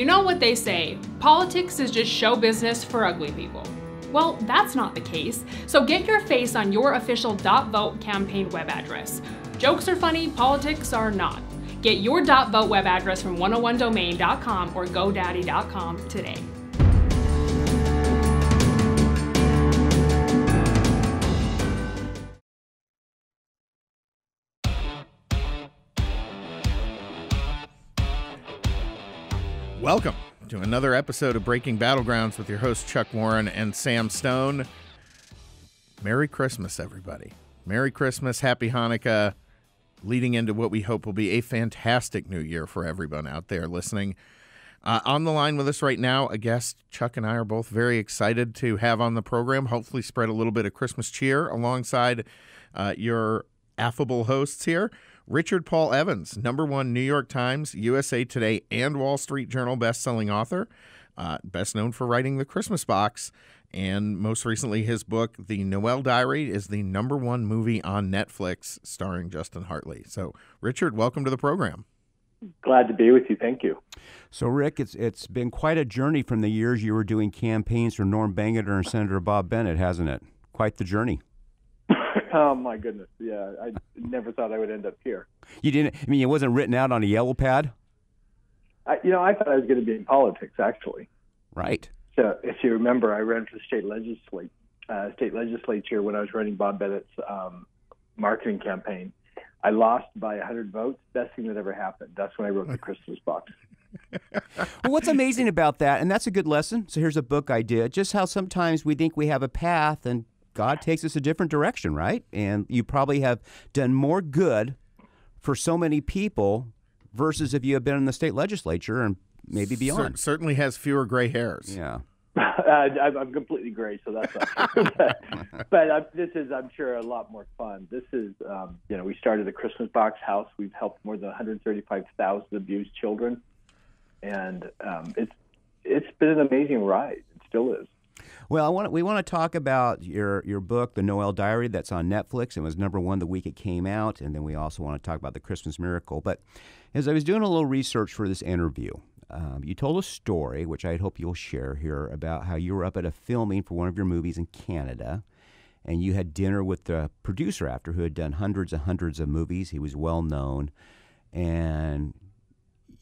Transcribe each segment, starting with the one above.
You know what they say politics is just show business for ugly people. Well, that's not the case, so get your face on your official .vote campaign web address. Jokes are funny, politics are not. Get your .vote web address from 101domain.com or godaddy.com today. Welcome to another episode of Breaking Battlegrounds with your hosts Chuck Warren and Sam Stone. Merry Christmas, everybody. Merry Christmas, Happy Hanukkah, leading into what we hope will be a fantastic new year for everyone out there listening. Uh, on the line with us right now, a guest Chuck and I are both very excited to have on the program. Hopefully, spread a little bit of Christmas cheer alongside uh, your affable hosts here. Richard Paul Evans, number one New York Times, USA Today, and Wall Street Journal best-selling author, uh, best known for writing The Christmas Box, and most recently his book The Noel Diary is the number one movie on Netflix, starring Justin Hartley. So, Richard, welcome to the program. Glad to be with you. Thank you. So, Rick, it's it's been quite a journey from the years you were doing campaigns for Norm Bangerter and Senator Bob Bennett, hasn't it? Quite the journey. oh my goodness! Yeah, I never thought I would end up here. You didn't. I mean, it wasn't written out on a yellow pad. I, you know, I thought I was going to be in politics actually. Right. So, if you remember, I ran for the state legislature, uh, state legislature when I was running Bob Bennett's um, marketing campaign. I lost by 100 votes. Best thing that ever happened. That's when I wrote the Christmas box. well, what's amazing about that, and that's a good lesson. So here's a book idea. Just how sometimes we think we have a path, and God takes us a different direction, right? And you probably have done more good for so many people versus if you have been in the state legislature and maybe beyond. Cer- certainly has fewer gray hairs. Yeah. uh, I'm completely gray, so that's not true. but, but uh, this is, I'm sure, a lot more fun. This is, um, you know, we started the Christmas Box House. We've helped more than 135,000 abused children, and um, it's it's been an amazing ride. It still is. Well, I want we want to talk about your your book, The Noel Diary, that's on Netflix. It was number one the week it came out, and then we also want to talk about the Christmas Miracle. But as I was doing a little research for this interview, um, you told a story, which I hope you'll share here, about how you were up at a filming for one of your movies in Canada, and you had dinner with the producer after, who had done hundreds and hundreds of movies. He was well known, and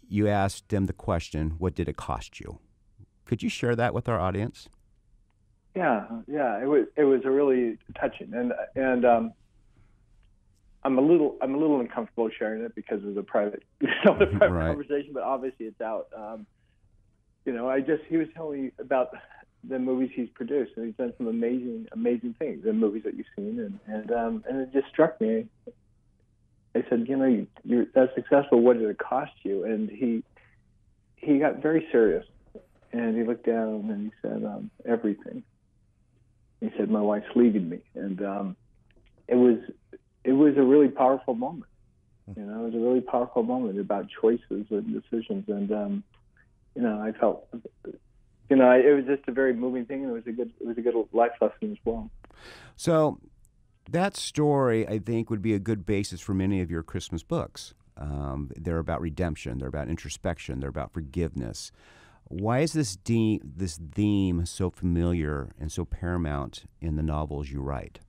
you asked him the question, "What did it cost you?" Could you share that with our audience? Yeah, yeah, it was it was a really touching, and and um, I'm a little I'm a little uncomfortable sharing it because of a private, you know, the private Right. conversation, but obviously it's out. Um, you know, I just he was telling me about the movies he's produced, and he's done some amazing amazing things in movies that you've seen, and and um, and it just struck me. I said, you know, you, you're that successful. What did it cost you? And he he got very serious, and he looked down and he said, um, everything. He said, my wife's leaving me, and um, it was it was a really powerful moment. You know, it was a really powerful moment about choices and decisions, and um, you know, I felt, you know, it was just a very moving thing, and it was a good it was a good life lesson as well. So that story, I think, would be a good basis for many of your Christmas books. Um, they're about redemption. They're about introspection. They're about forgiveness. Why is this de- this theme so familiar and so paramount in the novels you write?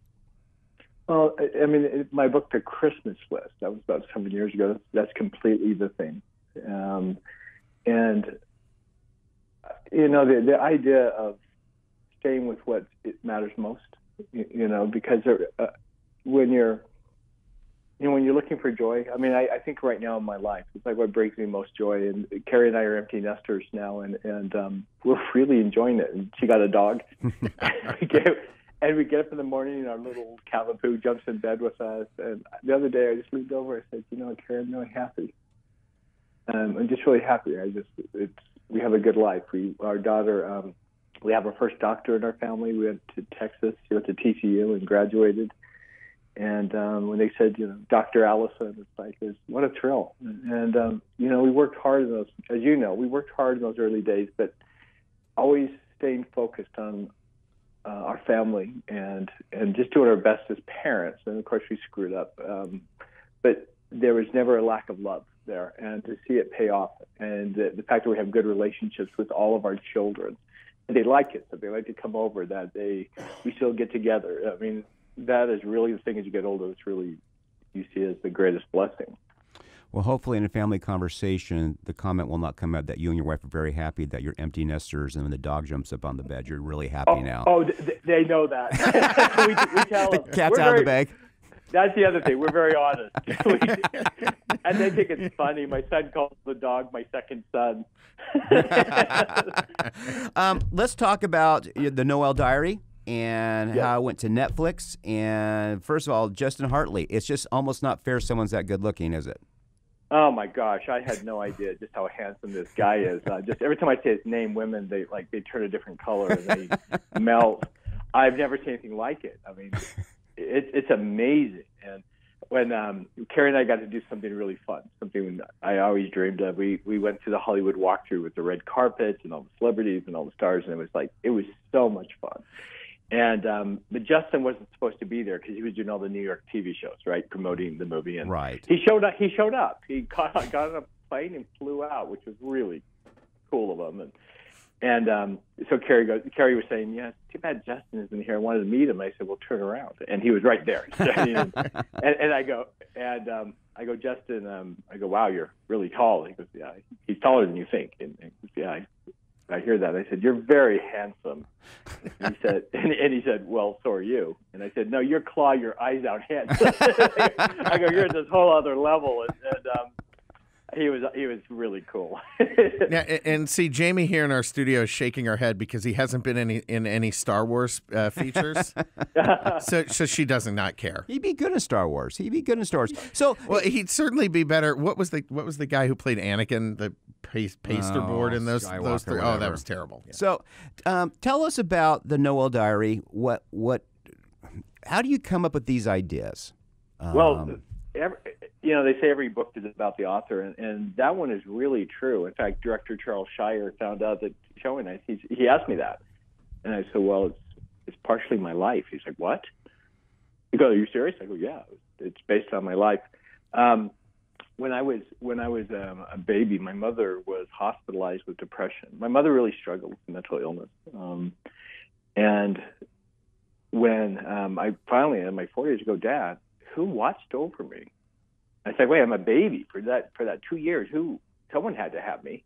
Well, I, I mean, it, my book, The Christmas List, that was about seven years ago. That's, completely the thing. Um, and, you know, the, the idea of staying with what it matters most, you, you know, because there, uh, when you're, you know, when you're looking for joy, I mean, I, I think right now in my life, it's like what brings me most joy. And Carrie and I are empty nesters now, and and um, we're really enjoying it. And she got a dog. we get, and we get up in the morning, and our little Cavapoo jumps in bed with us. And the other day, I just leaned over and said, "You know, Carrie, I'm really happy. Um, I'm just really happy. I just, it's, we have a good life. We, our daughter, um, we have our first doctor in our family. We went to Texas. She went to TCU and graduated. And um, when they said, you know, Dr. Allison, it's like, it's, what a thrill. And, um, you know, we worked hard in those, as you know, we worked hard in those early days, but always staying focused on uh, our family and, and just doing our best as parents. And of course, we screwed up. Um, but there was never a lack of love there, and to see it pay off, and the, the fact that we have good relationships with all of our children, and they like it, that they like to come over, that they we still get together. I mean, that is really the thing as you get older. It's really you see as the greatest blessing. Well, hopefully, in a family conversation, the comment will not come out that you and your wife are very happy that you're empty nesters, and when the dog jumps up on the bed, you're really happy oh, now. Oh, th- they know that. we, we, tell the them. cat's We're out very, of the bag. That's the other thing. We're very honest. and they think it's funny. My son calls the dog my second son. um, let's talk about the Noel Diary and Yes. how I went to Netflix. And first of all, Justin Hartley. It's just almost not fair someone's that good looking, is it? Oh my gosh, I had no idea just how handsome this guy is. Uh, just every time I say his name, women they like they turn a different color and they melt. I've never seen anything like it. I mean, it, it's amazing. And when um, Carrie and I got to do something really fun, something I always dreamed of, we we went to the Hollywood walkthrough with the red carpets and all the celebrities and all the stars, and it was like it was so much fun. And um, but Justin wasn't supposed to be there because he was doing all the New York TV shows, right, promoting the movie. And Right. he showed up. He showed up. He got, got on a plane and flew out, which was really cool of him. And and um, so Carrie goes. Carrie was saying, "Yeah, too bad Justin isn't here. I wanted to meet him." I said, "Well, turn around," and he was right there. and, and I go, and um, I go, Justin. Um, I go, "Wow, you're really tall." He goes, "Yeah, he's taller than you think." And, and yeah, I, hear that. I said, "You're very handsome." And he said, and, and he said, "Well, so are you." And I said, "No, you're claw your eyes out handsome." I go, "You're at this whole other level." And, and um, he was he was really cool. Yeah, a- and see Jamie here in our studio is shaking her head because he hasn't been any in any Star Wars uh, features, so so she does not not care. He'd be good in Star Wars. He'd be good in Star Wars. So, Well, he'd certainly be better. What was the what was the guy who played Anakin, the paste, paster board in those Skywalker, those three? Oh, that was terrible. so um, tell us about the Noel Diary. What what? How do you come up with these ideas? Well, Um, every, you know, they say every book is about the author, and, and that one is really true. In fact, director Charles Shyer found out that showing it. He, he asked me that, and I said, "Well, it's it's partially my life." He's like, "What?" He goes, "Are you serious?" I go, "Yeah, it's based on my life." Um, when I was when I was um, a baby, my mother was hospitalized with depression. My mother really struggled with mental illness, um, and when um, I finally in my 40s go, Dad, who watched over me? I said, Wait, I'm a baby for that for that two years. Who? Someone had to have me.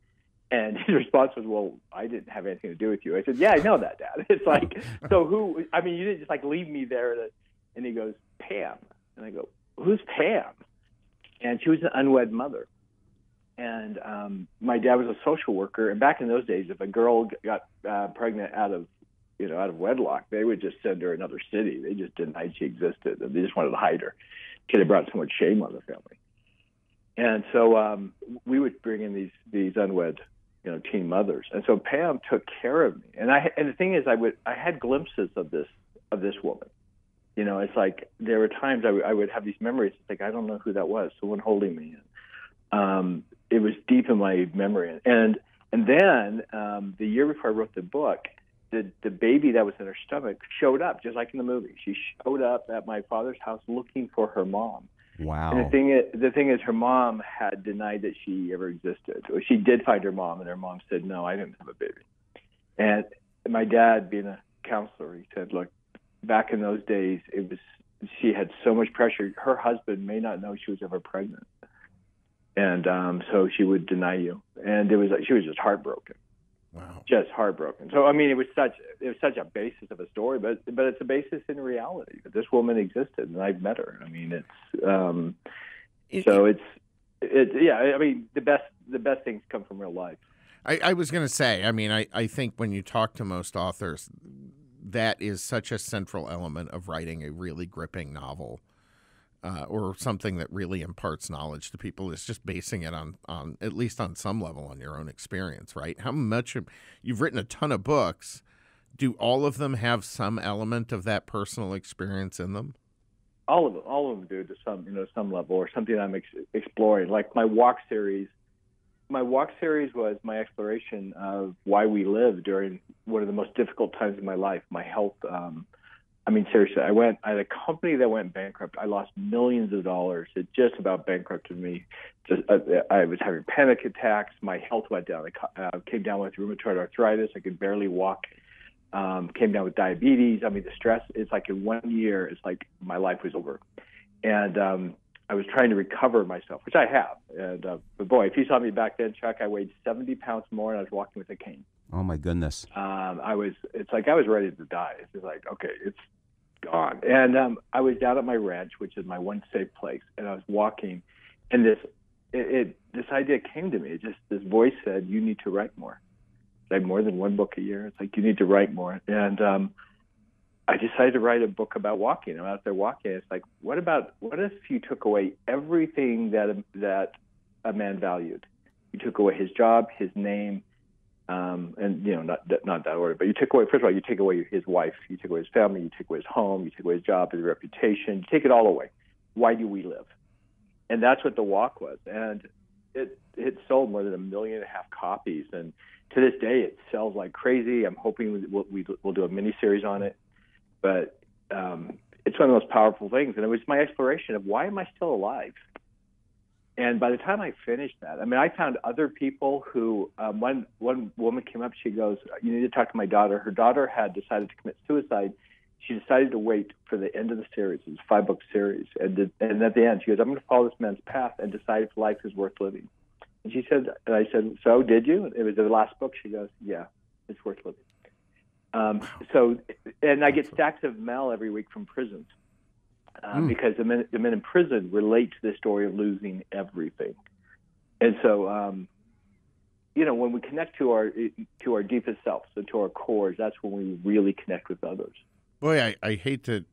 And his response was, "Well, I didn't have anything to do with you." I said, "Yeah, I know that, Dad." It's like, so who? I mean, you didn't just like leave me there. To, and he goes, "Pam," and I go, "Who's Pam?" And she was an unwed mother. And um, my dad was a social worker. And back in those days, if a girl got uh, pregnant out of you know, out of wedlock, they would just send her another city. They just denied she existed. They just wanted to hide her. Could have brought so much shame on the family. And so um, we would bring in these these unwed, you know, teen mothers. And so Pam took care of me. And I and the thing is, I would I had glimpses of this of this woman. You know, it's like there were times I would- I would have these memories. It's like I don't know who that was. Someone holding me. And, um, it was deep in my memory. And and then um, the year before I wrote the book, the the baby that was in her stomach showed up just like in the movie. She showed up at my father's house looking for her mom. wow. And the thing is, the thing is, her mom had denied that she ever existed. She did find her mom, and her mom said, "No, I didn't have a baby." And my dad, being a counselor, he said, "Look, back in those days, it was she had so much pressure. Her husband may not know she was ever pregnant, and um, so she would deny you. And it was like she was just heartbroken." Wow. just heartbroken. So I mean, it was such it was such a basis of a story, but but it's a basis in reality that this woman existed, and I've met her. I mean, it's um, so it's it yeah. I mean, the best the best things come from real life. I, I was going to say, I mean, I, I think when you talk to most authors, that is such a central element of writing a really gripping novel uh, or something that really imparts knowledge to people is just basing it on, on, at least on some level, on your own experience, right? How much of, you've written a ton of books. Do all of them have some element of that personal experience in them? All of them, all of them do to some you know some level or something I'm ex- exploring. Like my walk series, my walk series was my exploration of why we live during one of the most difficult times in my life. My health um, I mean, seriously, I went. I had a company that went bankrupt. I lost millions of dollars. It just about bankrupted me. Just, uh, I was having panic attacks. My health went down. I uh, came down with rheumatoid arthritis. I could barely walk. Um, came down with diabetes. I mean, the stress. It's like in one year, it's like my life was over. And um, I was trying to recover myself, which I have. And uh, but boy, if you saw me back then, Chuck, I weighed 70 pounds more, and I was walking with a cane. Oh my goodness. Um, I was. It's like I was ready to die. It's just like okay, it's gone. And um, I was down at my ranch, which is my one safe place, and I was walking, and this it, it this idea came to me. It just this voice said, "You need to write more." Like more than one book a year. It's like you need to write more, and um, I decided to write a book about walking. I'm out there walking. It's like, what about what if you took away everything that that a man valued? You took away his job, his name, um, and you know, not not that order, but you take away. First of all, you take away his wife, you take away his family, you take away his home, you take away his job, his reputation, you take it all away. Why do we live? And that's what the walk was, and it it sold more than a million and a half copies, and to this day it sells like crazy. I'm hoping we'll, we, will do a mini series on it, but um, it's one of the most powerful things, and it was my exploration of why am I still alive? And by the time I finished that, I mean, I found other people who, um, one, one woman came up, she goes, You need to talk to my daughter. Her daughter had decided to commit suicide. She decided to wait for the end of the series. It's a five book series. And, and at the end, she goes, I'm going to follow this man's path and decide if life is worth living. And she said, and I said, So did you? It was the last book. She goes, Yeah, it's worth living. Um, so, and I get stacks of mail every week from prisons mm. because the men, the men in prison relate to the story of losing everything. And so, um, you know, when we connect to our to our deepest selves and to our cores, that's when we really connect with others. Boy, I, I hate to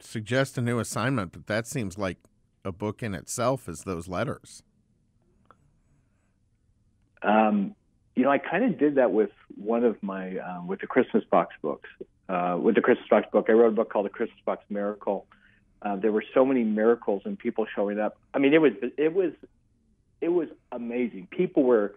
suggest a new assignment, but that seems like a book in itself is those letters. Um, you know, I kind of did that with one of my um, with the Christmas box books. Uh, with the Christmas box book, I wrote a book called The Christmas Box Miracle, uh, there were so many miracles and people showing up. I mean, it was it was it was amazing. People were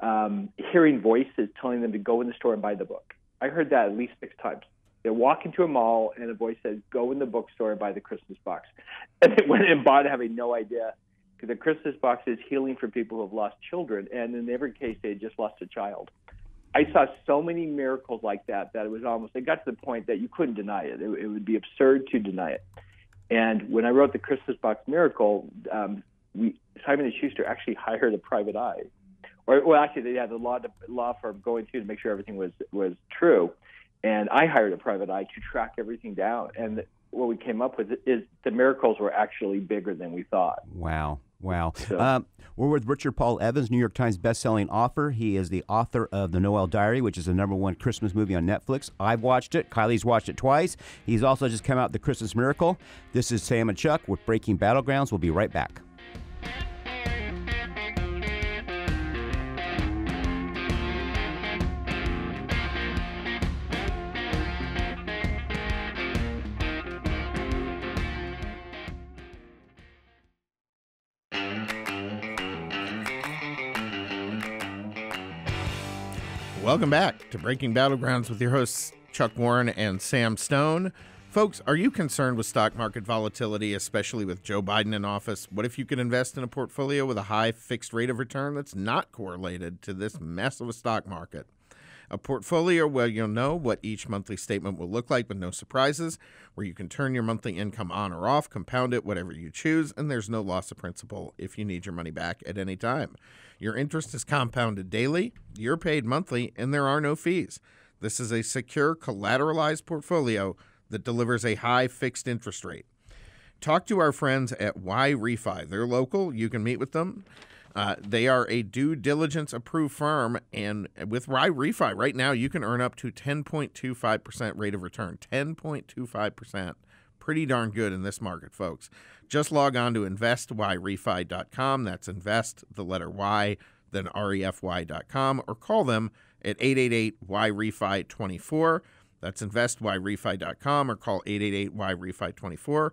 um, hearing voices telling them to go in the store and buy the book. I heard that at least six times. They walk into a mall and a voice says, "Go in the bookstore and buy the Christmas box," and they went and bought, it, having no idea. Because the Christmas box is healing for people who have lost children, and in every case, they had just lost a child. I saw so many miracles like that that it was almost it got to the point that you couldn't deny it. It, it would be absurd to deny it. And when I wrote the Christmas Box Miracle, um, we Simon and Schuster actually hired a private eye, or well, actually they had a law law firm going through to make sure everything was was true, and I hired a private eye to track everything down. And what we came up with is the miracles were actually bigger than we thought. Wow. Wow. So, uh, we're with Richard Paul Evans, New York Times bestselling author. He is the author of The Noel Diary, which is the number one Christmas movie on Netflix. I've watched it. Kylie's watched it twice. He's also just come out The Christmas Miracle. This is Sam and Chuck with Breaking Battlegrounds. We'll be right back. Welcome back to Breaking Battlegrounds with your hosts, Chuck Warren and Sam Stone. Folks, are you concerned with stock market volatility, especially with Joe Biden in office? What if you could invest in a portfolio with a high fixed rate of return that's not correlated to this mess of a stock market? A portfolio where you'll know what each monthly statement will look like with no surprises, where you can turn your monthly income on or off, compound it, whatever you choose, and there's no loss of principal if you need your money back at any time. Your interest is compounded daily, you're paid monthly, and there are no fees. This is a secure, collateralized portfolio that delivers a high fixed interest rate. Talk to our friends at YRefy. They're local. You can meet with them. Uh, they are a due diligence approved firm, and with YRefy right now, you can earn up to 10.25% rate of return. 10.25%. Pretty darn good in this market, folks. Just log on to investyrefy.com. That's invest, the letter Y, then refy.com, or call them at 888 YRefy 24. That's investyrefy.com or call 888 YRefy 24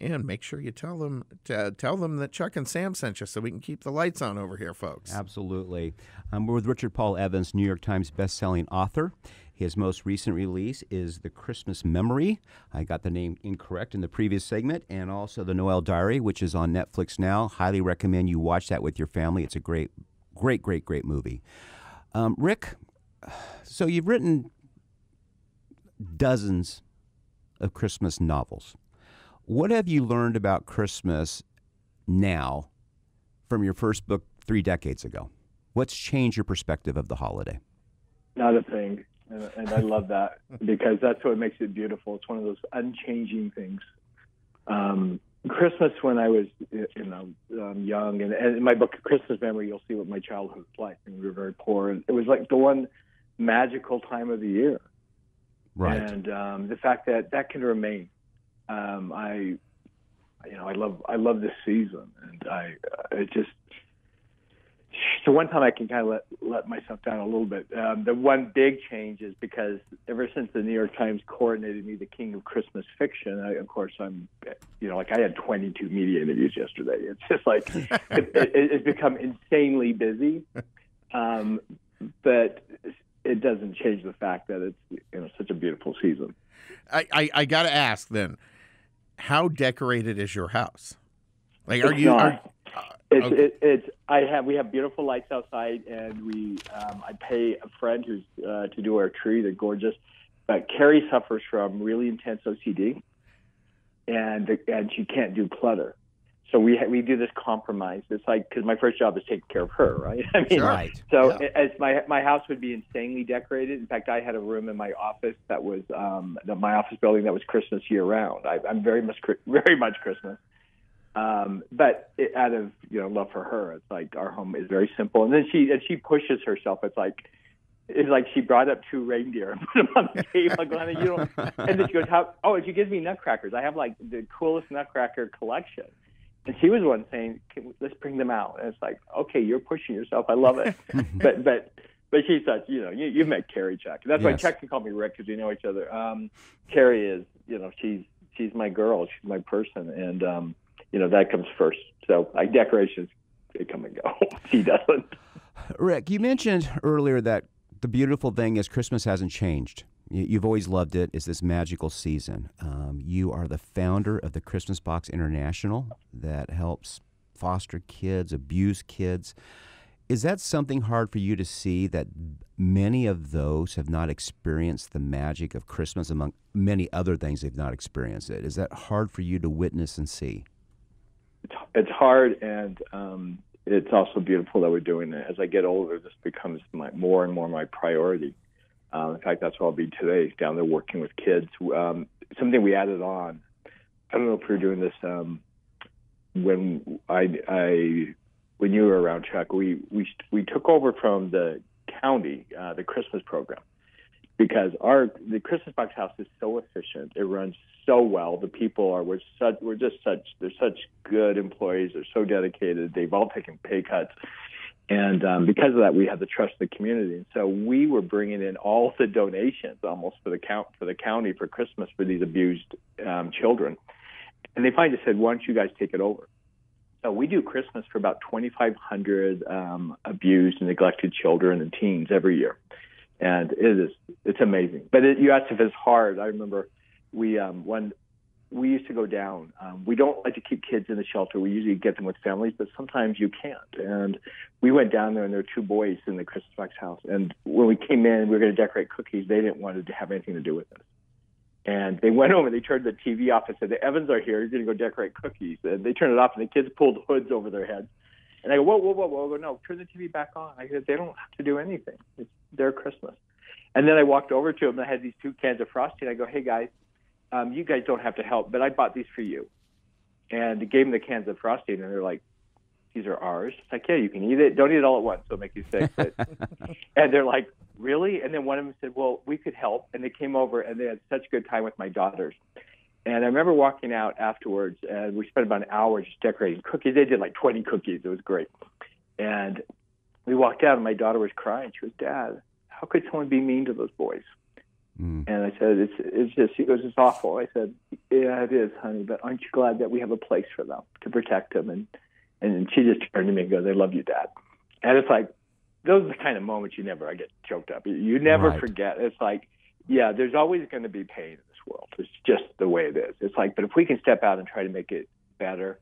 and make sure you tell them to, tell them that Chuck and Sam sent you so we can keep the lights on over here, folks. Absolutely. Um, we're with Richard Paul Evans, New York Times best-selling author. His most recent release is The Christmas Memory. I got the name incorrect in the previous segment, and also The Noel Diary, which is on Netflix now. Highly recommend you watch that with your family. It's a great, great, great, great movie. Um, Rick, so you've written dozens of Christmas novels. What have you learned about Christmas now from your first book three decades ago? What's changed your perspective of the holiday? Not a thing. And, and I love that because that's what makes it beautiful. It's one of those unchanging things. Um, Christmas, when I was you know um, young, and, and in my book Christmas Memory, you'll see what my childhood was like. And we were very poor. And it was like the one magical time of the year. Right. And um, the fact that that can remain, um, I, you know, I love I love this season, and I uh, it just so one time I can kind of let let myself down a little bit. Um, the one big change is because ever since the New York Times coronated me the king of Christmas fiction, I, of course I'm, you know, like I had 22 media interviews yesterday. It's just like it, it, it's become insanely busy, um, but it doesn't change the fact that it's you know such a beautiful season. I, I, I got to ask then, how decorated is your house? Like, are It's you? Are, It's Okay. it, it's I have we have beautiful lights outside, and we um, I pay a friend who's uh, to do our tree. They're gorgeous. But Carrie suffers from really intense OCD, and and she can't do clutter. So we ha- we do this compromise. It's like because my first job is taking care of her, right? I mean, Right. so Yeah. as my my house would be insanely decorated. In fact, I had a room in my office that was um, the, my office building that was Christmas year round. I, I'm very much Chri- very much Christmas. Um, but it, out of you know love for her, it's like our home is very simple. And then she and she pushes herself. It's like it's like she brought up two reindeer and put them on the table. Like, Glenna, you don't. And then she goes, "How? Oh, and she gives me nutcrackers. I have like the coolest nutcracker collection." And she was the one saying, Can we, "Let's bring them out." And it's like, "Okay, you're pushing yourself. I love it." but but but she's such. You know, you you've met Carrie, Chuck. That's why Yes. Chuck can call me Rick because we know each other. Um, Carrie is, you know, she's she's my girl. She's my person, and um, you know that comes first. So like decorations, they come and go. she doesn't. Rick, you mentioned earlier that the beautiful thing is Christmas hasn't changed. You- You've always loved it. It's this magical season. Um, you are the founder of the Christmas Box International that helps foster kids, abuse kids. Is that something hard for you to see that many of those have not experienced the magic of Christmas among many other things they've not experienced it? Is that hard for you to witness and see? it's, it's hard and um, it's also beautiful that we're doing it. As I get older, this becomes my, more and more my priority. Um, in fact, that's where I'll be today, down there working with kids. Um, something we added on. I don't know if we were doing this um, when I, I when you were around, Chuck. We we we took over from the county uh, the Christmas program because our the Christmas box house is so efficient. It runs so well. The people are we're such we're just such they're such good employees. They're so dedicated. They've all taken pay cuts, and um, because of that, we had to trust the community. And so we were bringing in all the donations almost for the count for the county for Christmas for these abused um, children. And they finally just said, "Why don't you guys take it over?" So we do Christmas for about 2,500 um, abused and neglected children and teens every year and it is it's amazing. But it, you asked if it's hard. I remember we um, when we used to go down. Um, we don't like to keep kids in the shelter. We usually get them with families, but sometimes you can't. And we went down there, and there were two boys in the Christmas box house. And when we came in, we were going to decorate cookies. They didn't want to have anything to do with us. And they went over, they turned the TV off and said, The Evans are here. You're going to go decorate cookies. And they turned it off, and the kids pulled hoods over their heads. And I go, Whoa, whoa, whoa, whoa. No, turn the TV back on. I said, They don't have to do anything. It's their Christmas. And then I walked over to them and I had these two cans of Frosty. And I go, Hey, guys, um, you guys don't have to help, but I bought these for you. And gave them the cans of frosting, and they're like, These are ours. It's like, Yeah, you can eat it. Don't eat it all at once. It'll make you sick. But, and they're like, Really? And then one of them said, Well, we could help. And they came over and they had such a good time with my daughters. And I remember walking out afterwards, and we spent about an hour just decorating cookies. They did like 20 cookies. It was great. And we walked out, and my daughter was crying. She was, Dad, how could someone be mean to those boys? Mm. And I said, it's, it's just, she goes, it's awful. I said, yeah, it is, honey, but aren't you glad that we have a place for them to protect them? And, and she just turned to me and goes, I love you, Dad. And it's like, those are the kind of moments you never I get choked up. You never Right. forget. It's like, yeah, there's always going to be pain in this world. It's just the way it is. It's like, but if we can step out and try to make it better,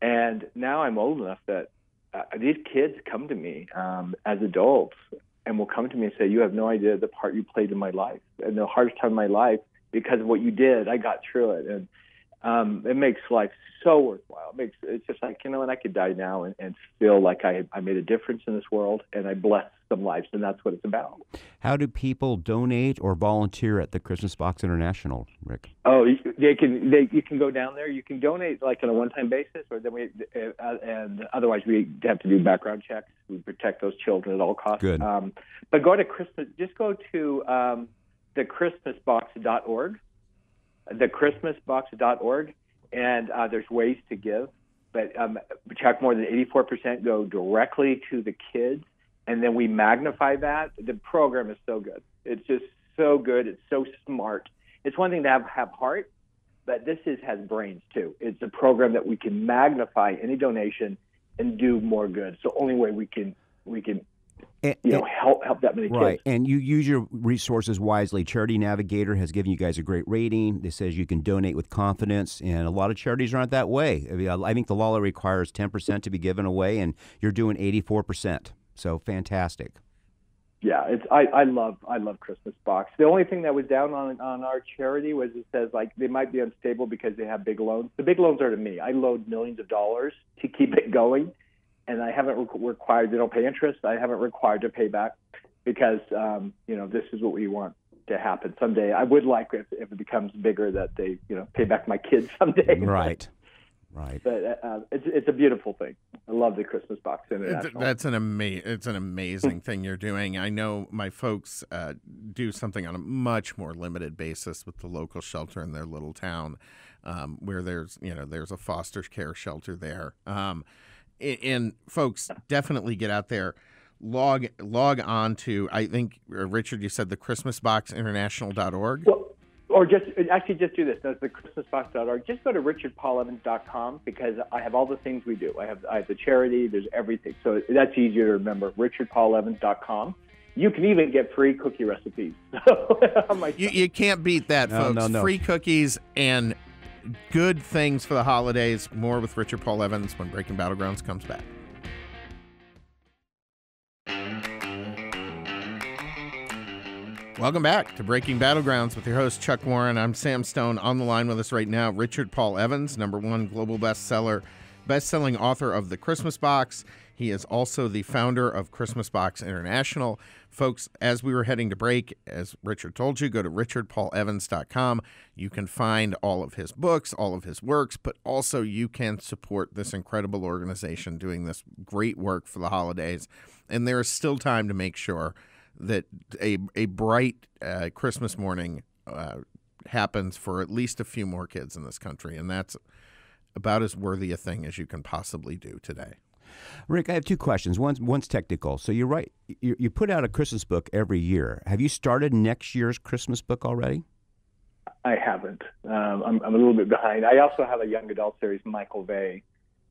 and now I'm old enough that uh, these kids come to me um, as adults and will come to me and say, "You have no idea the part you played in my life, and the hardest time in my life because of what you did. I got through it." And um, it makes life so worthwhile. It makes it's just like you know, and I could die now and, and feel like I I made a difference in this world and I blessed some lives, and that's what it's about. How do people donate or volunteer at the Christmas Box International, Rick? Oh, you- they can they you can go down there. You can donate like on a one time basis, or then we uh, and otherwise we have to do background checks. We protect those children at all costs. Good. Um, but go to Christmas. Just go to um, thechristmasbox.org, thechristmasbox.org, and uh, there's ways to give. But um, Chuck, more than 84% go directly to the kids, and then we magnify that. The program is so good. It's just so good. It's so smart. It's one thing to have have heart, but this is has brains too. It's a program that we can magnify any donation and do more good. So only way we can we can And- you know and- help help that many Right, kids. and you use your resources wisely. Charity Navigator has given you guys a great rating. It says you can donate with confidence, and a lot of charities aren't that way. I, mean, I think the law requires ten percent to be given away, and you're doing eighty-four percent. So fantastic. Yeah, it's I, I love I love Christmas box. The only thing that was down on on our charity was it says like they might be unstable because they have big loans. The big loans are to me. I load millions of dollars to keep it going, and I haven't re- required. They don't pay interest. I haven't required to pay back because um, you know this is what we want to happen someday. I would like if, if it becomes bigger that they you know pay back my kids someday. Right, right. But uh, it's it's a beautiful thing. I love the Christmas box international. That's an ama- It's an amazing thing you're doing. I know my folks uh, do something on a much more limited basis with the local shelter in their little town, um, where there's you know there's a foster care shelter there. Um, a- and folks definitely get out there. Log log on to I think uh, Richard you said the ChristmasBoxInternational.org. Well, or just actually just do this. That's the Christmasbox.org. Just go to richardpaulevans.com because I have all the things we do. I have I have the charity. There's everything. So that's easier to remember. richardpaulevans.com. You can even get free cookie recipes. on my You, you can't beat that, No, folks. no, no. Free cookies and good things for the holidays. More with Richard Paul Evans when Breaking Battlegrounds comes back. Welcome back to Breaking Battlegrounds with your host Chuck Warren. I'm Sam Stone. On the line with us right now, Richard Paul Evans, number one global bestseller, best-selling author of The Christmas Box. He is also the founder of Christmas Box International. Folks, as we were heading to break, as Richard told you, go to richardpaulevans.com. You can find all of his books, all of his works, but also you can support this incredible organization doing this great work for the holidays. And there is still time to make sure that a a bright uh, Christmas morning uh, happens for at least a few more kids in this country, and that's about as worthy a thing as you can possibly do today. Rick, I have two questions. One's one's technical. So you're right. You, you put out a Christmas book every year. Have you started next year's Christmas book already? I haven't. Um, I'm, I'm a little bit behind. I also have a young adult series, Michael Vey,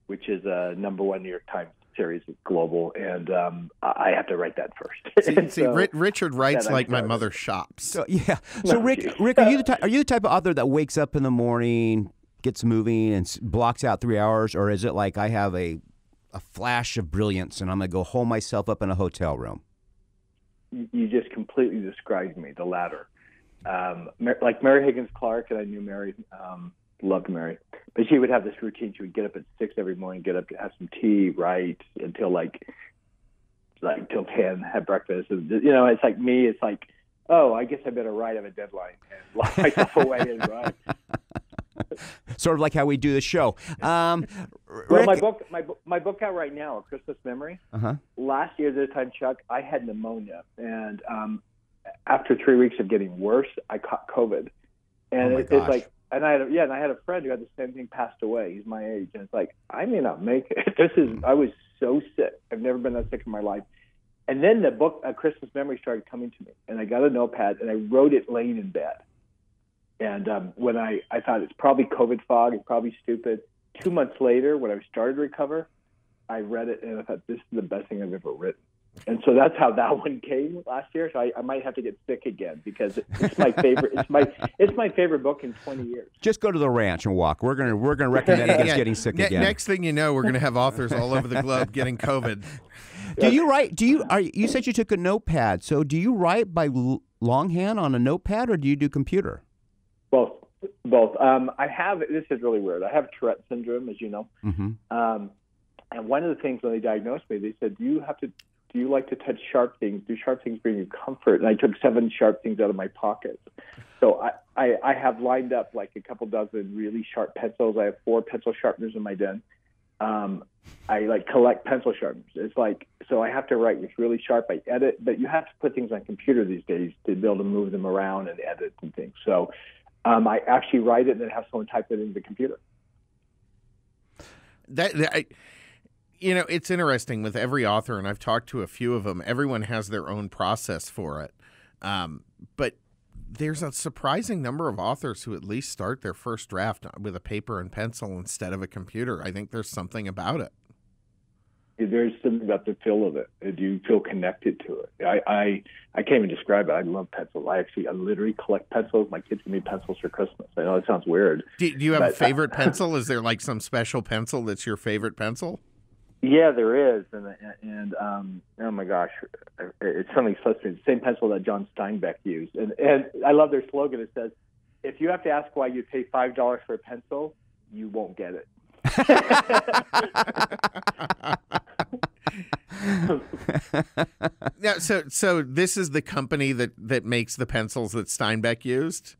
which is a number one New York Times series, global, and um, I I have to write that first. See, see so- Richard writes like my mother shops. So yeah. So No, Rick, geez. Rick, are you the type, are you the type of author that wakes up in the morning, gets moving, and s- blocks out three hours, or is it like I have a a flash of brilliance and I'm gonna go hole myself up in a hotel room? you just completely described me, the latter. Um, like Mary Higgins Clark, and I knew Mary, um, loved Mary, but she would have this routine. She would get up at six every morning, get up to have some tea, write until like like till ten, have breakfast. And, you know, it's like me. It's like, oh, I guess I better write. I have a deadline and lock myself away and write. Sort of like how we do the show. Um, Well, my book, my my book out right now, Christmas Memory. uh-huh. last year this time, Chuck, I had pneumonia, and um, after three weeks of getting worse, I caught COVID, and Oh it, it's like, and I had a, yeah, and I had a friend who had the same thing, passed away. He's my age, and it's like I may not make it. This is I was so sick. I've never been that sick in my life. And then the book, A Christmas Memory, started coming to me, and I got a notepad and I wrote it laying in bed. And um, when I, I thought it's probably COVID fog, it's probably stupid. Two months later, when I started to recover, I read it and I thought this is the best thing I've ever written. And so that's how that one came last year. So I, I might have to get sick again because it's my favorite. it's my it's my favorite book in 20 years. Just go to the ranch and walk. We're gonna we're gonna recommend against getting sick Ne- again. Next thing you know, we're going to have authors all over the globe getting COVID. Do you write? Do you are you said you took a notepad? So do you write by l- longhand on a notepad or do you do computer? Both, both. Um, I have this is really weird. I have Tourette syndrome, as you know. Mm-hmm. Um, and one of the things when they diagnosed me, they said, "Do you have to? Do you like to touch sharp things? Do sharp things bring you comfort?" And I took seven sharp things out of my pocket. So I, I, I have lined up like a couple dozen really sharp pencils. I have four pencil sharpeners in my den. Um, I like collect pencil sharpeners. It's like so I have to write with really sharp. I edit, but you have to put things on computer these days to be able to move them around and edit and things. So um, I actually write it and then have someone type it into the computer. That, that I, you know, it's interesting with every author, and I've talked to a few of them. Everyone has their own process for it, um, but there's a surprising number of authors who at least start their first draft with a paper and pencil instead of a computer. I think there's something about it. There's something about the feel of it. Do you feel connected to it? I, I I can't even describe it. I love pencils. I actually I literally collect pencils. My kids give me pencils for Christmas. I know it sounds weird. Do, do you have a favorite pencil? Is there like some special pencil that's your favorite pencil? Yeah, there is, and and um, oh my gosh, it's something the same pencil that John Steinbeck used, and and I love their slogan. It says, "If you have to ask why you pay five dollars for a pencil, you won't get it." Yeah. So so this is the company that that makes the pencils that Steinbeck used.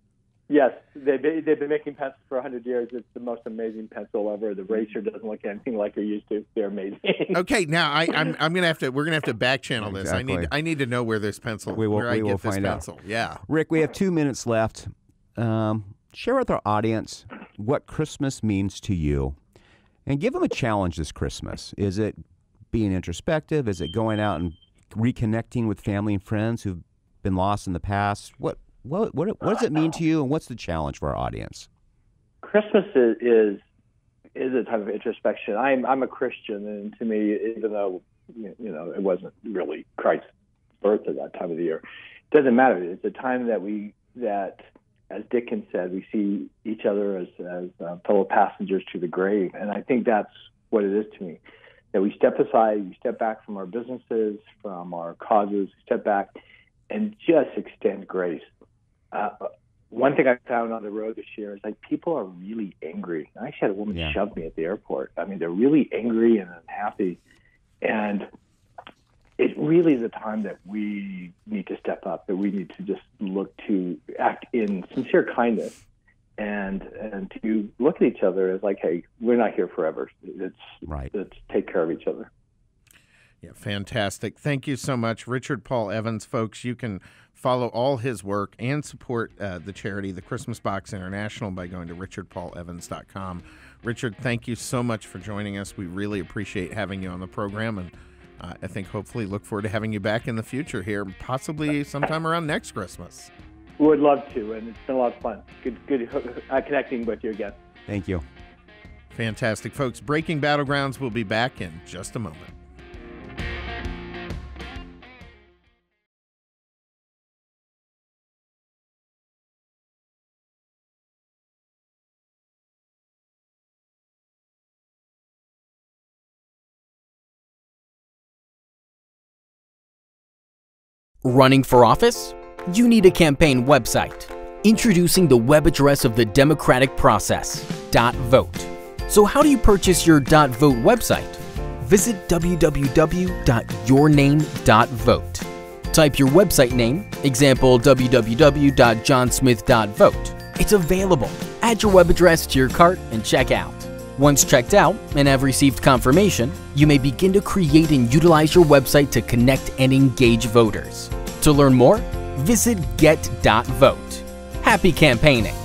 Yes, they've been, they've been making pencils for 100 years. It's the most amazing pencil ever. The eraser doesn't look anything like it used to. They're amazing. Okay, now I, I'm I'm gonna have to we're gonna have to back channel this. I need I need to know where this pencil We will- where I we get will this find out. Yeah. Rick, we have two minutes left. Um, share with our audience what Christmas means to you, and give them a challenge this Christmas. Is it being introspective? Is it going out and reconnecting with family and friends who've been lost in the past? What what what what does it mean to you, and what's the challenge for our audience? Christmas is, is is a time of introspection. I'm I'm a Christian, and to me, even though you know it wasn't really Christ's birth at that time of the year, it doesn't matter. It's a time that we that, as Dickens said, we see each other as as uh, fellow passengers to the grave, and I think that's what it is to me. That we step aside, we step back from our businesses, from our causes, we step back, and just extend grace. Uh, one thing I found on the road this year is like people are really angry. I actually had a woman Yeah. shove me at the airport. I mean, they're really angry and unhappy, and it really is a time that we need to step up. That we need to just look to act in sincere kindness, and and to look at each other as like, hey, we're not here forever. Let's Right. let's take care of each other. Yeah, fantastic. Thank you so much, Richard Paul Evans. Folks, you can follow all his work and support uh, the charity, the Christmas Box International, by going to richardpaulevans.com. Richard, thank you so much for joining us. We really appreciate having you on the program, and uh, I think hopefully look forward to having you back in the future here, possibly sometime around next Christmas. Would love to, and it's been a lot of fun. Good good uh, connecting with you again. Thank you. Fantastic, folks. Breaking Battlegrounds will be back in just a moment. Running for office? You need a campaign website. Introducing the web address of the democratic process, .vote. So how do you purchase your .vote website? Visit www.yourname.vote. Type your website name, example www.johnsmith.vote. It's available. Add your web address to your cart and check out. Once checked out and have received confirmation, you may begin to create and utilize your website to connect and engage voters. To learn more, visit get.vote. Happy campaigning!